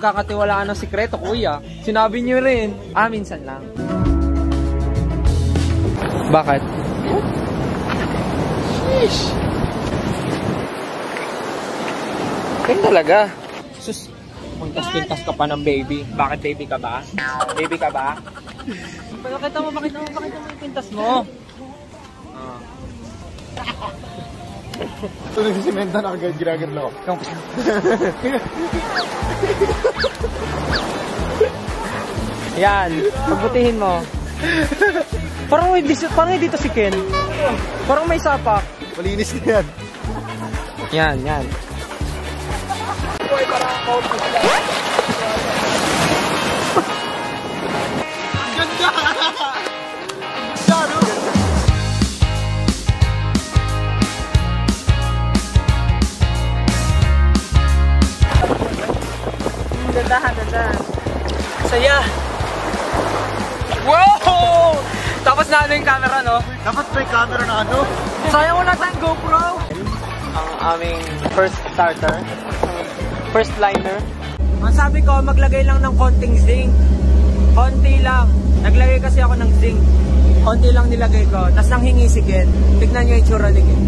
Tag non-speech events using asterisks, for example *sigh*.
pagkakatiwalaan ng sikreto, kuya. Sinabi niyo rin. Ah, minsan lang. Bakit? Sheesh. Kaya talaga. Sus, muntas-pintas ka pa ng baby. Bakit baby ka ba? Baby ka ba? Pakita mo, pakita mo, pakita mo yung pintas mo. Ah. Ito nagsisimenta na agad ginagano. *laughs* Yan, pagbutihin mo. Parang may dito, parang may dito si Ken. Parang may sapak. Malinis na yan. Yan, yan. Dandahan, dandahan. Saya. Wow! Tapos na ano yung camera, no? Dapat may camera na ano. Sayang wala tayong GoPro. Ang aming first starter. First liner. Ang sabi ko, maglagay lang ng konting zinc. Konti lang. Naglagay kasi ako ng zinc. Konti lang nilagay ko. Tapos nang hingi si Ken. Tignan nyo yung itsura ni Ken.